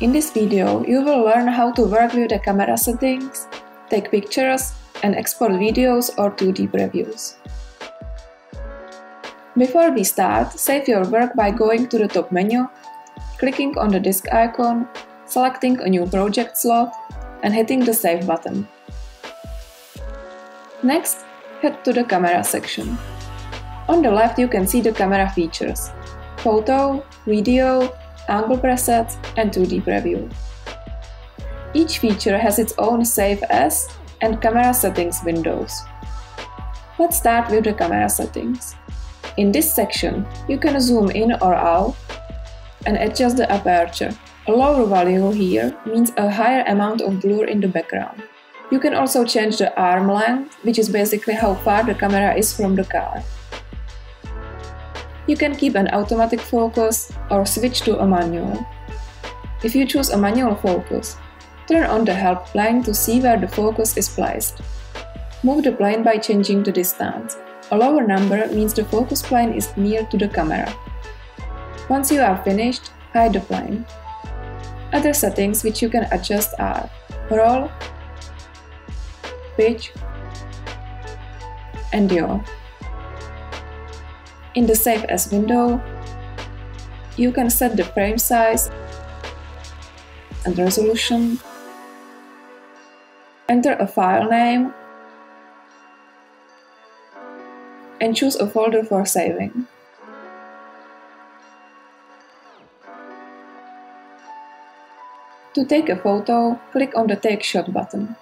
In this video, you will learn how to work with the camera settings, take pictures, and export videos or 2D previews. Before we start, save your work by going to the top menu, clicking on the disk icon, selecting a new project slot, and hitting the Save button. Next, head to the camera section. On the left you can see the camera features, photo, video, angle presets, and 2D preview. Each feature has its own Save As and camera settings windows. Let's start with the camera settings. In this section, you can zoom in or out and adjust the aperture. A lower value here means a higher amount of blur in the background. You can also change the arm length, which is basically how far the camera is from the car. You can keep an automatic focus or switch to a manual. If you choose a manual focus, turn on the help plane to see where the focus is placed. Move the plane by changing the distance. A lower number means the focus plane is near to the camera. Once you are finished, hide the plane. Other settings which you can adjust are roll, pitch, and yaw. In the Save As window, you can set the frame size and resolution, enter a file name, and choose a folder for saving. To take a photo, click on the Take Shot button.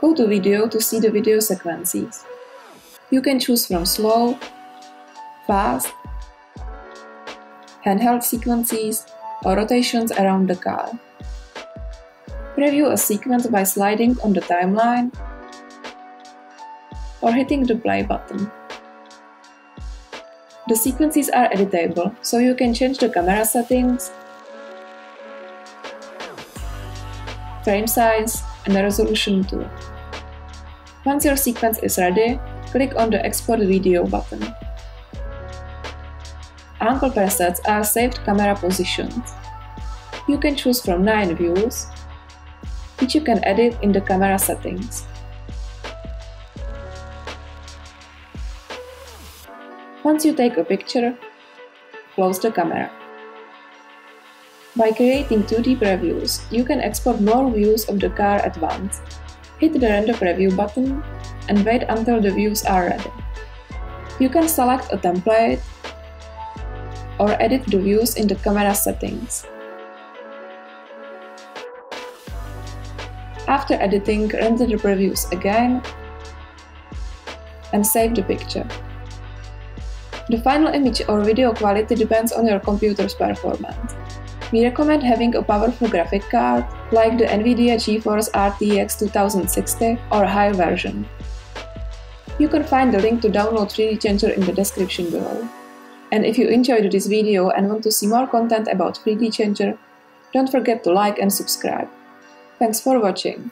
Go to Video to see the video sequences. You can choose from slow, fast, handheld sequences, or rotations around the car. Preview a sequence by sliding on the timeline or hitting the play button. The sequences are editable, so you can change the camera settings, frame size, and the resolution too. Once your sequence is ready, click on the Export Video button. Angle presets are saved camera positions. You can choose from 9 views, which you can edit in the camera settings. Once you take a picture, close the camera. By creating 2D previews, you can export more views of the car at once. Hit the Render Preview button and wait until the views are ready. You can select a template or edit the views in the camera settings. After editing, render the previews again and save the picture. The final image or video quality depends on your computer's performance. We recommend having a powerful graphic card, like the NVIDIA GeForce RTX 2060 or higher version. You can find the link to download 3D Changer in the description below. And if you enjoyed this video and want to see more content about 3D Changer, don't forget to like and subscribe. Thanks for watching.